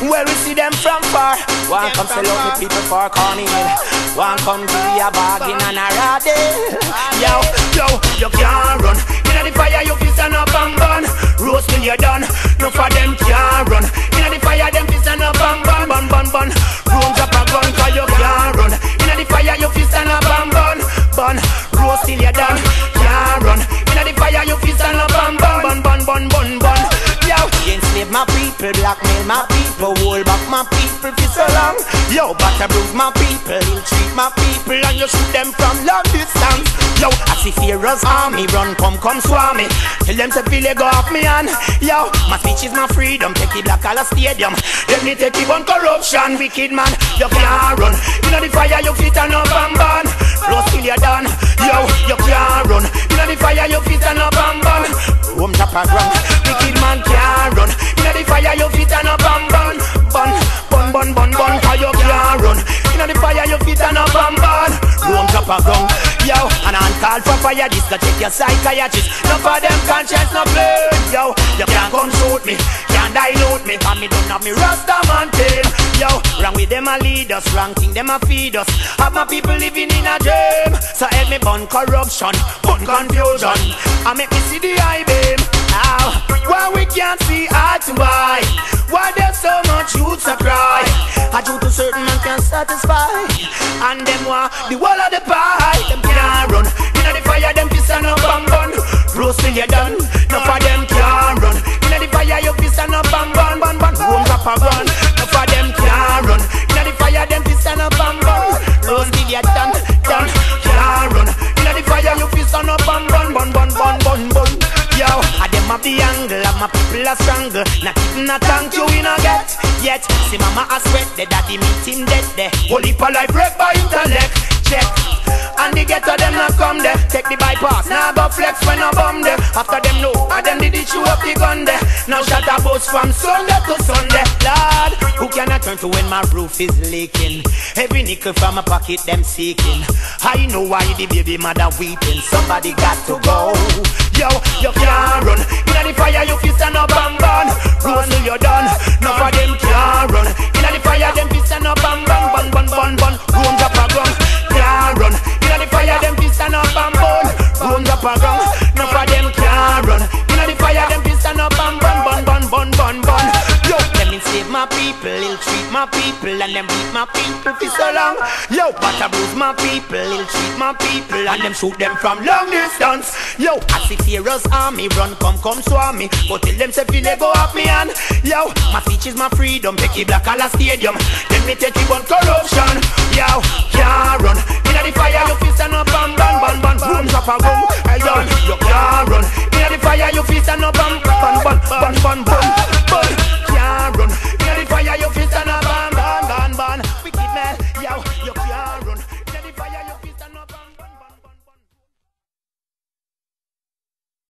Well, we see them from far. One come sell out the people for corny. One come to a bargain and a rade. Eh. Yo, yo, you can't my people, blackmail my people, hold back my people for so long. Yo, butter bruise my people, ill treat my people, and you shoot them from long distance. Yo, I see Pharaoh's army run, come, come swami. Tell them to feel it go off me hand. Yo, my speech is my freedom, take it black all a stadium. Let me take it on corruption, wicked man. You can't run, you know the fire you fit and up and burn. Roast till you're done. Yo, you can't run, you know the fire you fit and up and burn. Top a ground, wicked the fire you fit and up and burn, burn, burn, burn, burn, burn. 'Cause you can't run. Inna the fire you fit and up and burn. Room top a ground, yo. And on call for fire, this go check your psychiatrist. No for them conscience no play, yo. You can't come shoot me, can't dilute me, 'cause me don't have me rasta man tail, yo. Wrong with them a lead us, wrong thing them a feed us. Have my people living in a dream. So help me burn corruption, burn confusion, and make me see the high beam. Ow. Why we can't see eye to eye? Why there's so much youths a cry? I do to certain man can satisfy, and them want the wall of the pie. Them can't run. Inna the fire, them piss and up and bun. Roast till you done. No for them can't run. Inna the fire, you piss and up and bun, bun, bun. Room up a run. Are strangle. Not even a thank you we not get yet. See mama a sweat, the daddy meet him dead there. Holy pal I break by intellect. Check. And the ghetto them not come there. Take the bypass, now go flex when I bomb there. After them know, I them did it show up the gun there. Now shut a bus from Sunday to Sunday. Lord, who can I turn to when my roof is leaking? Every nickel from my pocket them seeking. I know why the baby mother weeping. Somebody got to go. Yo, you can't run. No for them can't run. Inna the fire, them and up and burn, burn, burn, burn, burn, burn. Yo, them enslave my people, ill treat my people, and them beat my people for so long. Yo, but bruise my people, ill treat my people, and them shoot them from long distance. Yo, I see Pharaoh's army run, come, come swarm me, but till them say they go off me and Yo, my speech is my freedom, take it black all stadium. Then me take it on corruption. Yo, can't run. bun, bun, bun, bun.